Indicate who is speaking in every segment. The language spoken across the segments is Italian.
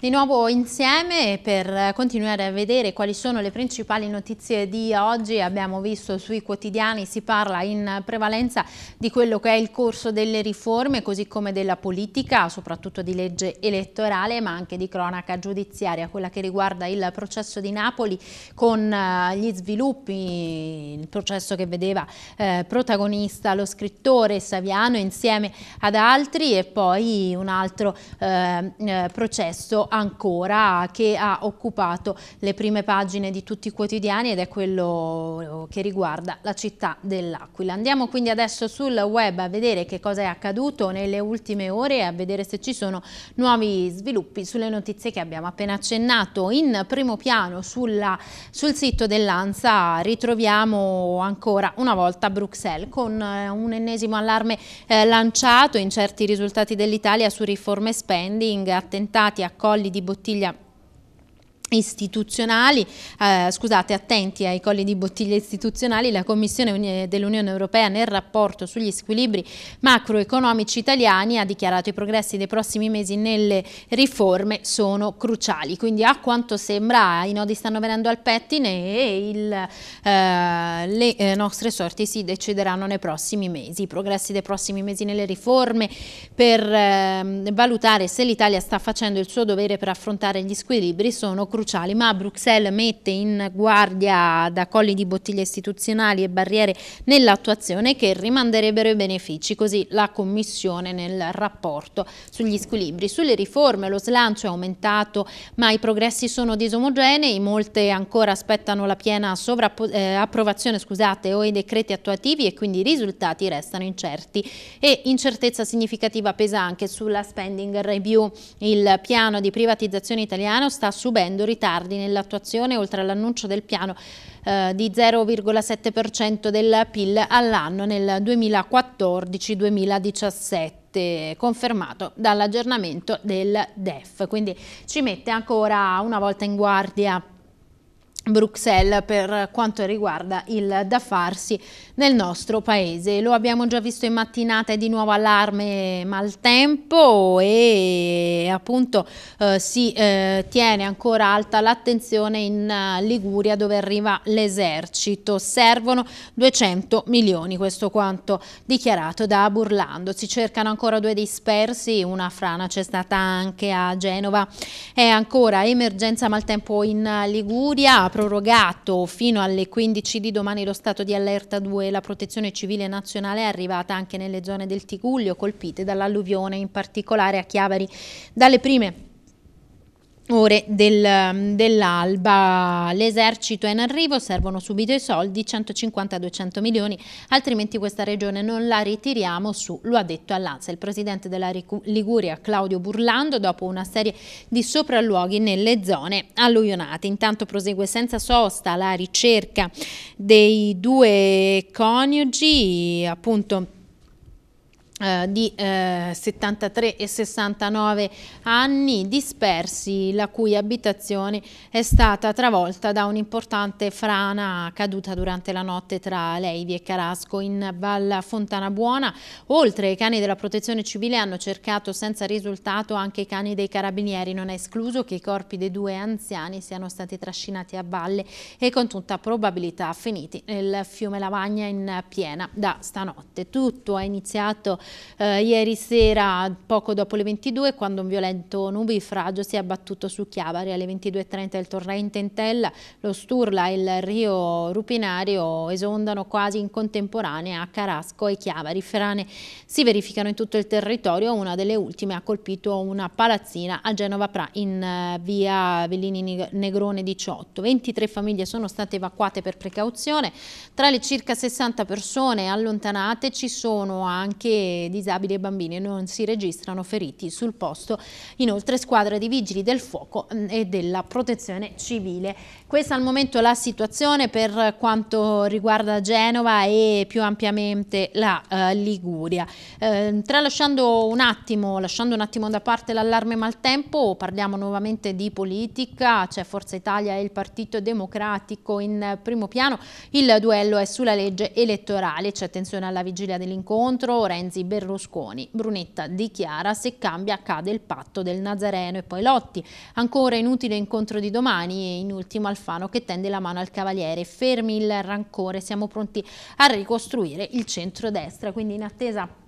Speaker 1: Di nuovo insieme per continuare a vedere quali sono le principali notizie di oggi. Abbiamo visto sui quotidiani si parla in prevalenza di quello che è il corso delle riforme, così come della politica, soprattutto di legge elettorale, ma anche di cronaca giudiziaria, quella che riguarda il processo di Napoli con eh, gli sviluppi, il processo che vedeva eh, protagonista lo scrittore Saviano insieme ad altri e poi un altro eh, eh processo ancora che ha occupato le prime pagine di tutti i quotidiani ed è quello che riguarda la città dell'Aquila. Andiamo quindi adesso sul web a vedere che cosa è accaduto nelle ultime ore e a vedere se ci sono nuovi sviluppi sulle notizie che abbiamo appena accennato. In primo piano sulla, sul sito dell'ANSA ritroviamo ancora una volta Bruxelles con eh, un ennesimo allarme eh, lanciato, incerti risultati dell'Italia su riforme spending, attentati a colli di bottiglia istituzionali, eh, scusate, attenti ai colli di bottiglia istituzionali, la Commissione dell'Unione Europea nel rapporto sugli squilibri macroeconomici italiani ha dichiarato i progressi dei prossimi mesi nelle riforme sono cruciali, quindi a quanto sembra i nodi stanno venendo al pettine e il, eh, le eh, nostre sorti si decideranno nei prossimi mesi, i progressi dei prossimi mesi nelle riforme per ehm, valutare se l'Italia sta facendo il suo dovere per affrontare gli squilibri sono cruciali cruciali, ma Bruxelles mette in guardia da colli di bottiglie istituzionali e barriere nell'attuazione che rimanderebbero i benefici, così la Commissione nel rapporto sugli squilibri. Sulle riforme lo slancio è aumentato, ma i progressi sono disomogenei, molte ancora aspettano la piena approvazione eh, scusate, o i decreti attuativi e quindi i risultati restano incerti e incertezza significativa pesa anche sulla spending review. Il piano di privatizzazione italiano sta subendo ritardi nell'attuazione oltre all'annuncio del piano eh, di 0,7% del PIL all'anno nel 2014-2017 confermato dall'aggiornamento del DEF. Quindi ci mette ancora una volta in guardia Bruxelles per quanto riguarda il da farsi nel nostro paese. Lo abbiamo già visto in mattinata, è di nuovo allarme maltempo e appunto eh, si eh, tiene ancora alta l'attenzione in uh, Liguria dove arriva l'esercito. Servono 200 milioni, questo quanto dichiarato da Burlando. Si cercano ancora due dispersi, una frana c'è stata anche a Genova. È ancora emergenza maltempo in Liguria, prorogato fino alle 15 di domani lo stato di allerta 2 la protezione civile nazionale è arrivata anche nelle zone del Tigullio colpite dall'alluvione, in particolare a Chiavari. Dalle prime ore del, dell'alba. L'esercito è in arrivo, servono subito i soldi, 150-200 milioni, altrimenti questa regione non la ritiriamo su, lo ha detto all'ANSA il presidente della Liguria Claudio Burlando dopo una serie di sopralluoghi nelle zone alluvionate. Intanto prosegue senza sosta la ricerca dei due coniugi, appunto eh, di eh, 73 e 69 anni dispersi la cui abitazione è stata travolta da un'importante frana caduta durante la notte tra Leivi e Carasco in Val Fontana Buona. Oltre ai cani della protezione civile hanno cercato senza risultato anche i cani dei carabinieri. Non è escluso che i corpi dei due anziani siano stati trascinati a valle e con tutta probabilità finiti nel fiume Lavagna in piena da stanotte. Tutto è iniziato eh, ieri sera, poco dopo le 22, quando un violento nubifragio si è abbattuto su Chiavari alle 22.30 il torrente Entella, lo Sturla e il Rio Rupinario esondano quasi in contemporanea a Carasco e Chiavari. Frane si verificano in tutto il territorio, una delle ultime ha colpito una palazzina a Genova Pra in uh, via Avellini Negrone 18. 23 famiglie sono state evacuate per precauzione, tra le circa 60 persone allontanate ci sono anche disabili e bambini non si registrano feriti sul posto. Inoltre squadre di vigili del fuoco mm, e della protezione civile. Questa al momento la situazione per quanto riguarda Genova e più ampiamente la uh, Liguria. Eh, tralasciando un attimo, lasciando un attimo da parte l'allarme maltempo, parliamo nuovamente di politica, c'è Forza Italia e il Partito Democratico in primo piano, il duello è sulla legge elettorale, c'è attenzione alla vigilia dell'incontro, Renzi Berlusconi. Brunetta dichiara se cambia cade il patto del Nazareno e poi Lotti. Ancora inutile incontro di domani e in ultimo Alfano che tende la mano al Cavaliere. Fermi il rancore, siamo pronti a ricostruire il centro-destra, quindi in attesa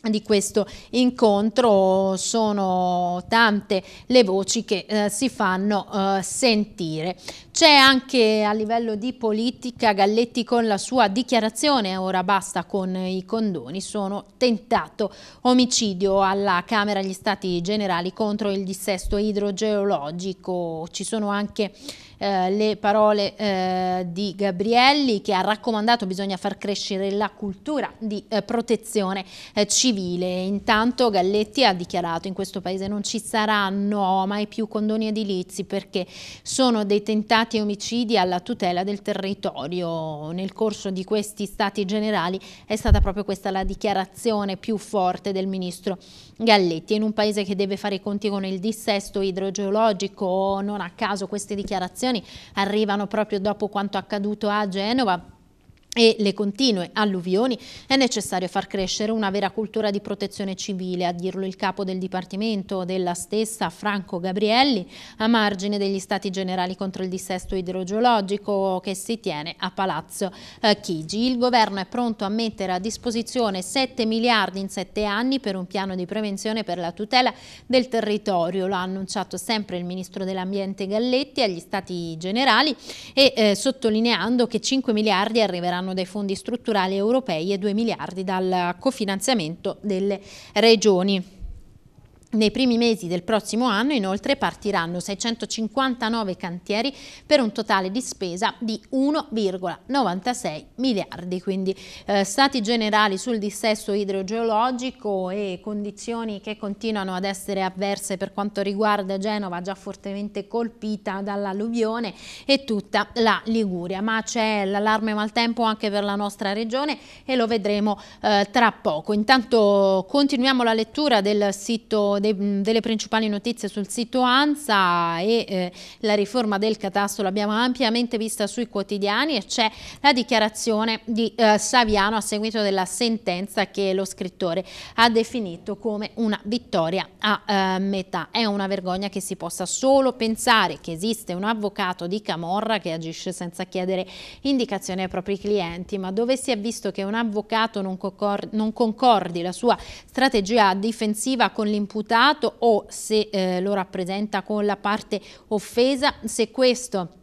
Speaker 1: di questo incontro sono tante le voci che eh, si fanno eh, sentire. C'è anche a livello di politica Galletti con la sua dichiarazione, ora basta con i condoni, sono tentato omicidio alla Camera degli Stati Generali contro il dissesto idrogeologico. Ci sono anche eh, le parole eh, di Gabrielli che ha raccomandato bisogna far crescere la cultura di eh, protezione eh, civile. Intanto Galletti ha dichiarato in questo paese non ci saranno mai più condoni edilizi perché sono dei tentati omicidi alla tutela del territorio. Nel corso di questi stati generali è stata proprio questa la dichiarazione più forte del ministro Galletti. In un paese che deve fare i conti con il dissesto idrogeologico, non a caso queste dichiarazioni arrivano proprio dopo quanto accaduto a Genova e le continue alluvioni è necessario far crescere una vera cultura di protezione civile, a dirlo il capo del Dipartimento della stessa Franco Gabrielli, a margine degli Stati Generali contro il dissesto idrogeologico che si tiene a Palazzo eh, Chigi. Il governo è pronto a mettere a disposizione 7 miliardi in 7 anni per un piano di prevenzione per la tutela del territorio, lo ha annunciato sempre il Ministro dell'Ambiente Galletti agli Stati Generali e eh, sottolineando che 5 miliardi arriveranno arriveranno dai fondi strutturali europei e 2 miliardi dal cofinanziamento delle regioni. Nei primi mesi del prossimo anno inoltre partiranno 659 cantieri per un totale di spesa di 1,96 miliardi, quindi eh, stati generali sul dissesto idrogeologico e condizioni che continuano ad essere avverse per quanto riguarda Genova già fortemente colpita dall'alluvione e tutta la Liguria, ma c'è l'allarme maltempo anche per la nostra regione e lo vedremo eh, tra poco. Intanto continuiamo la lettura del sito de, delle principali notizie sul sito ANSA e eh, la riforma del catasto l'abbiamo ampiamente vista sui quotidiani e c'è la dichiarazione di eh, Saviano a seguito della sentenza che lo scrittore ha definito come una vittoria a eh, metà. È una vergogna che si possa solo pensare che esiste un avvocato di Camorra che agisce senza chiedere indicazioni ai propri clienti, ma dove si è visto che un avvocato non, concordi, non concordi la sua strategia difensiva con l'imputato imputato o se eh, lo rappresenta con la parte offesa, se questo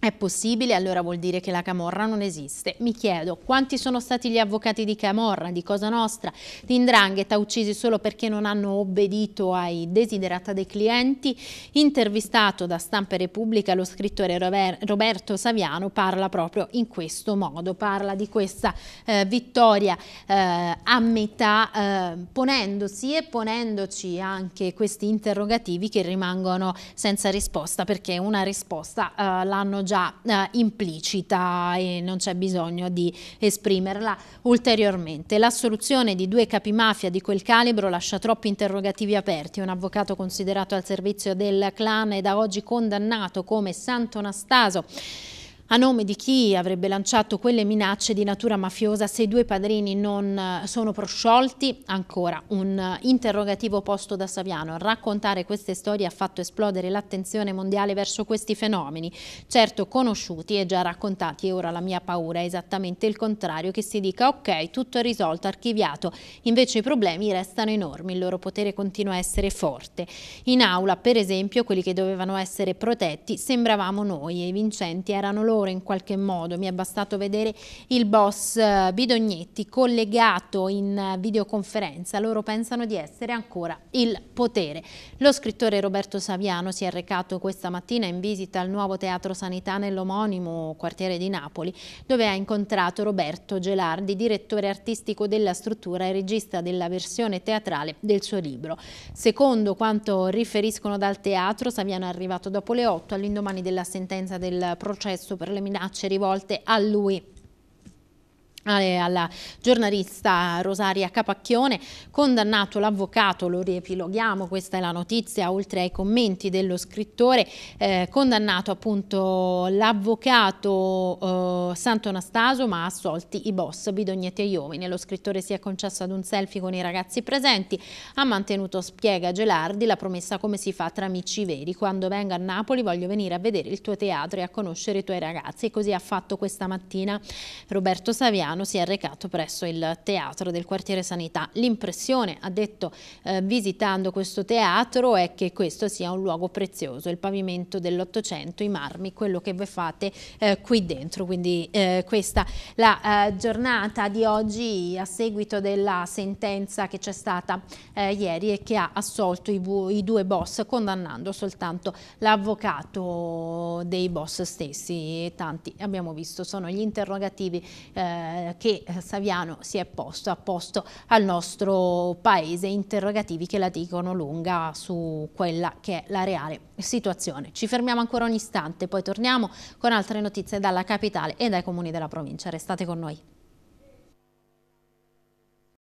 Speaker 1: è possibile, allora vuol dire che la Camorra non esiste. Mi chiedo quanti sono stati gli avvocati di Camorra, di Cosa Nostra, di Indrangheta uccisi solo perché non hanno obbedito ai desiderata dei clienti? Intervistato da Stampa Repubblica, lo scrittore Roberto Saviano parla proprio in questo modo, parla di questa eh, vittoria eh, a metà, eh, ponendosi e ponendoci anche questi interrogativi che rimangono senza risposta, perché una risposta eh, l'hanno già eh, implicita e non c'è bisogno di esprimerla ulteriormente. La soluzione di due capimafia di quel calibro lascia troppi interrogativi aperti. Un avvocato considerato al servizio del clan e da oggi condannato come Santo Anastaso a nome di chi avrebbe lanciato quelle minacce di natura mafiosa se i due padrini non eh, sono prosciolti? Ancora un eh, interrogativo posto da Saviano. Raccontare queste storie ha fatto esplodere l'attenzione mondiale verso questi fenomeni, certo conosciuti e già raccontati e ora la mia paura è esattamente il contrario, che si dica ok, tutto è risolto, archiviato, invece i problemi restano enormi, il loro potere continua a essere forte. In aula, per esempio, quelli che dovevano essere protetti sembravamo noi e i vincenti erano loro valore in qualche modo. Mi è bastato vedere il boss eh, Bidognetti collegato in videoconferenza. Loro pensano di essere ancora il potere. Lo scrittore Roberto Saviano si è recato questa mattina in visita al nuovo Teatro Sanità nell'omonimo quartiere di Napoli, dove ha incontrato Roberto Gelardi, direttore artistico della struttura e regista della versione teatrale del suo libro. Secondo quanto riferiscono dal teatro, Saviano è arrivato dopo le 8 all'indomani della sentenza del processo per per le minacce rivolte a lui alla giornalista Rosaria Capacchione, condannato l'avvocato, lo riepiloghiamo, questa è la notizia, oltre ai commenti dello scrittore, eh, condannato appunto l'avvocato eh, Santo Anastaso ma assolti i boss Bidognetti e Iovine. Lo scrittore si è concesso ad un selfie con i ragazzi presenti, ha mantenuto, spiega Gelardi, la promessa come si fa tra amici veri, quando vengo a Napoli voglio venire a vedere il tuo teatro e a conoscere i tuoi ragazzi. E così ha fatto questa mattina Roberto Saviano Milano si è recato presso il Teatro del Quartiere Sanità. L'impressione, ha detto eh, visitando questo teatro, è che questo sia un luogo prezioso, il pavimento dell'Ottocento, i marmi, quello che voi fate eh, qui dentro. Quindi eh, questa la eh, giornata di oggi a seguito della sentenza che c'è stata eh, ieri e che ha assolto i, i due boss condannando soltanto l'avvocato dei boss stessi. Tanti abbiamo visto sono gli interrogativi eh, che eh, Saviano si è posto, ha posto al nostro paese, interrogativi che la dicono lunga su quella che è la reale situazione. Ci fermiamo ancora un istante, poi torniamo con altre notizie dalla capitale e dai comuni della provincia. Restate con noi.